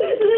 Thank you.